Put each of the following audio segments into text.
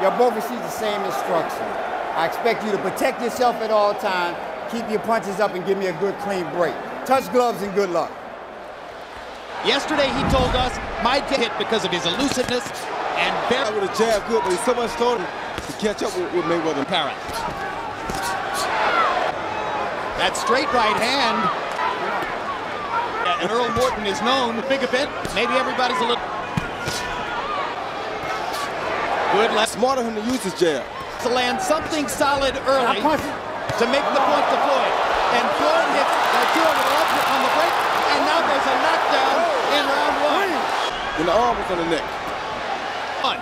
you'll both receive the same instruction. I expect you to protect yourself at all times, keep your punches up, and give me a good clean break. Touch gloves and good luck. Yesterday he told us might get hit because of his elusiveness and very with a jab good, but he's so much taller to catch up with, with Mayweather. Parent. That straight right hand. Yeah, and Earl Morton is known, big event. Maybe everybody's a little good left. Smarter him to use his jab. To land something solid early to make the point to Floyd. And Floyd hits Arturo with a left hook on the break, and now there's a knockdown in round one. And the arm was on the neck. One.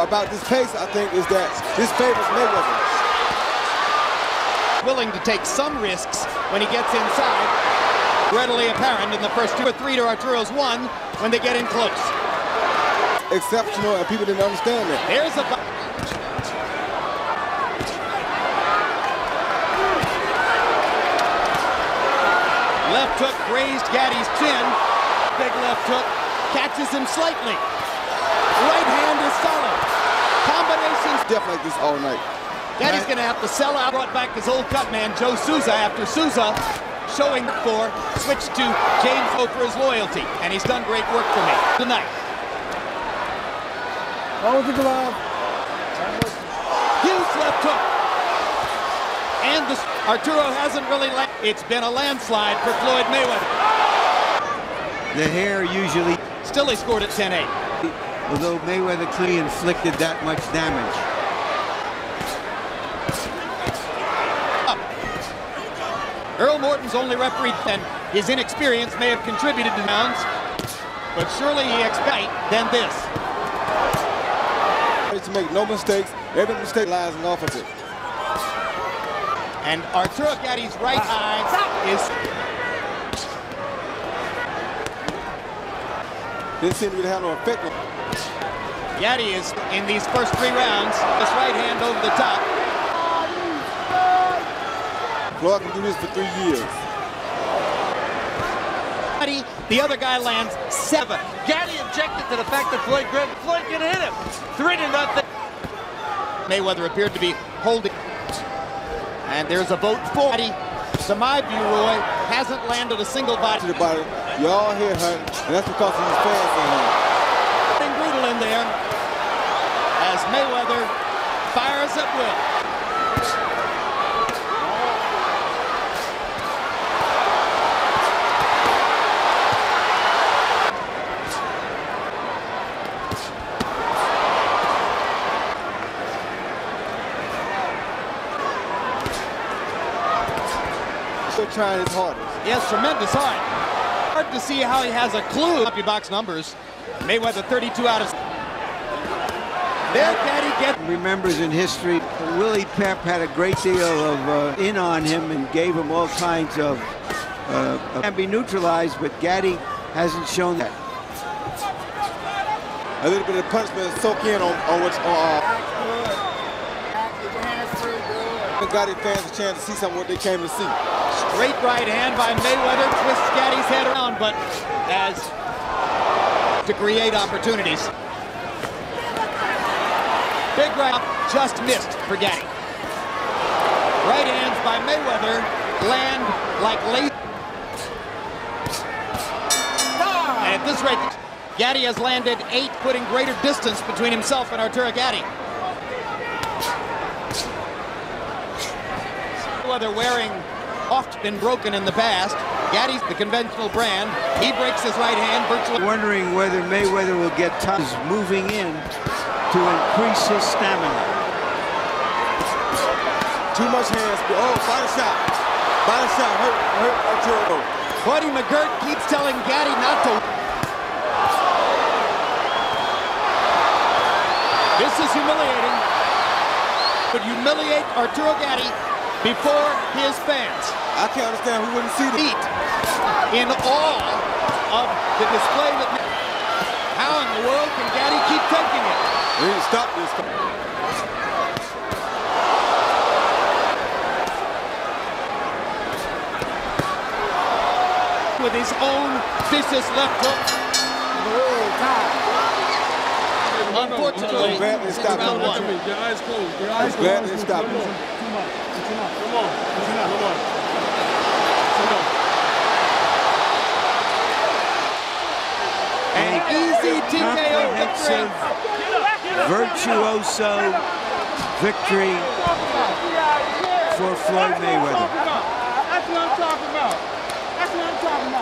About this pace, I think, is that this favors Mayweather willing to take some risks when he gets inside. Readily apparent in the first two or three to Arturo's one when they get in close. Exceptional, and people didn't understand that. There's a... Left hook grazed Gatti's chin. Big left hook catches him slightly. Right hand is solid. Combinations. Definitely like this all night. Gatti's going to have to sell out. Brought back his old cut man, Joe Souza, after Souza showing for switch to James O for his loyalty. And he's done great work for me tonight. Hold the glove. Huge left hook. And the, Arturo hasn't really let. It's been a landslide for Floyd Mayweather. The hair usually. Still he scored at 10-8. Although Mayweather clearly inflicted that much damage. Earl Morton's only referee, and his inexperience may have contributed to mounds, but surely he expect than this. To make no mistakes, every mistake lies in off of it. And Arturo Gatti's right ah. eye is... Didn't seem to have no effect. Gatti is, in these first three rounds, this right hand over the top. Floyd can do this for three years. The other guy lands seven. Gatti objected to the fact that Floyd Griffin, Floyd can hit him. Three to nothing. Mayweather appeared to be holding. And there's a vote for Gatti. To my view, Roy, hasn't landed a single body. To the body. You all hear her, and that's because of his fans in. Something brutal in there as Mayweather fires at will. Still trying his hardest. Yes, tremendous heart. Hard to see how he has a clue. Happy box numbers. Mayweather 32 out of. There, Gatti get. Remembers in history, Willie Pep had a great deal of uh, in on him and gave him all kinds of. Uh, can be neutralized, but Gatti hasn't shown that. A little bit of punishment soak in on, on what's on. Gatti fans a chance to see something what they came to see. Straight right hand by Mayweather, twists Gatti's head around, but as to create opportunities. Big right just missed for Gatti. Right hands by Mayweather land like lazy. And at this rate, Gatti has landed eight, putting greater distance between himself and Arturo Gatti. Mayweather wearing oft been broken in the past. Gatti's the conventional brand. He breaks his right hand virtually. Wondering whether Mayweather will get tough moving in to increase his stamina. Too much hands. Oh, body shot. Body shot. Hurt, hurt Arturo. Buddy McGirt keeps telling Gatti not to. This is humiliating. Would humiliate Arturo Gatti before his fans. I can't understand who wouldn't see the heat in all of the display that. How in the world can Gatti keep taking it? We need to stop this. With his own vicious left hook. Unfortunately, Glad they since stopped round him. one. Your eyes closed. Your eyes I'm glad closed. they stopped Come him. on. Come on. Come on. Come on. Come on. An easy TKO victory. Comprehensive, virtuoso victory for Floyd Mayweather. That's what I'm talking about. That's what I'm talking about.